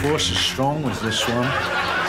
force is strong with this one.